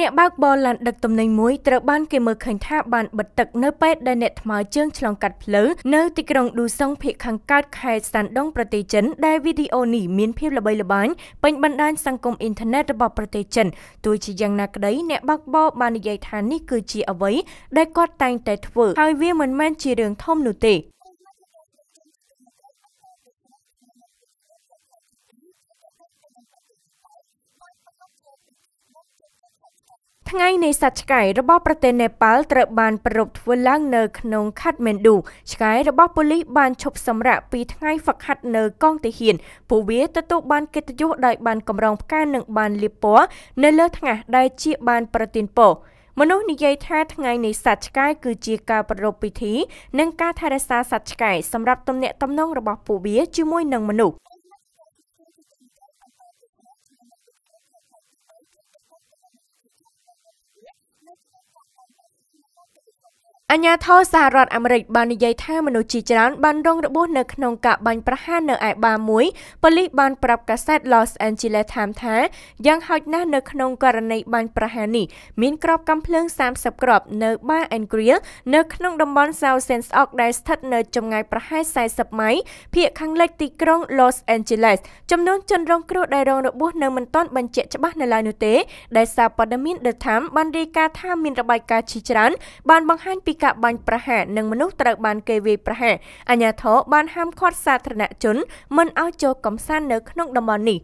អ្នកបើកបរឡានដឹកទំនិញមួយត្រូវបានគេមើលឃើញថាបានបិទទឹកនៅពេលដែលអ្នកថ្មើរជើងឆ្លងកាត់ផ្លូវនៅទីក្រុងឌូសុងភាគខាងកើតខេត្តសានដុងប្រទេសចិនដែលវីដេអូនេះមានភាពល្បីល្បាញពេញបណ្ដាញសង្គមអ៊ីនធឺណិតរបស់ប្រទេសចិនទោះជាយ៉ាងណាក្តីអ្នកបើកបរបាននិយាយថានេះគឺជាអ្វីដែលគាត់តែងតែធ្វើហើយវាមិនមែនជារឿងធំនោះទេ ថ្ងៃនៃសត្វឆ្កែរបស់ប្រទេសនេប៉ាល់ត្រូវបានប្រារព្ធធ្វើឡើងនៅក្នុងខាត់មែនឌូឆ្កែរបស់ប៉ូលីសបានឈប់សម្រាកពីថ្ងៃហ្វឹកហាត់នៅកងទាហានពួកវាទទួលបានកិត្តិយសដោយបានកម្រងផ្កានិងបានលាបពណ៌នៅលើថ្ងាសដែលជាបានប្រទានពរមនុស្សនិយាយថាថ្ងៃនៃសត្វឆ្កែគឺជាការប្រារព្ធពិធី និងការថែរក្សាសត្វឆ្កែសម្រាប់ទំនាក់ទំនងរបស់ពួកវាជាមួយនឹងមនុស្ស អាញាធរសហរដ្ឋអាមេរិកបាននិយាយថាមនុស្សជាច្រើនបានរងរបួសនៅក្នុងការបាញ់ប្រហារនៅឯបារមួយប៉ូលីសបានប្រាប់កាសែត Los Angeles Times ថាយ៉ាងហោចណាស់នៅក្នុងករណីបាញ់ប្រហារនេះមានក្របកាំភ្លើង30គ្រាប់នៅ Bar and Grill នៅក្នុងតំបន់ South Sands Oak ដែលស្ថិតនៅចម្ងាយប្រហែល40ម៉ៃភាគខាងលិចទីក្រុង Los Angeles ចំនួនជនរងគ្រោះដែលរងរបួសនៅមិនទាន់បញ្ជាក់ច្បាស់នៅឡើយនោះទេដែលសារព័ត៌មាន The Times បានរាយការណ៍ថាមានរបាយការណ៍ជាច្រើនបានបង្ហាញពីការបាញ់ប្រហារនិងមនុស្សត្រូវបានគេវាយប្រហារអាជ្ញាធរបានហាមឃាត់សាធារណជនមិនឲ្យចូលកំសាន្តនៅក្នុងតំបន់នេះ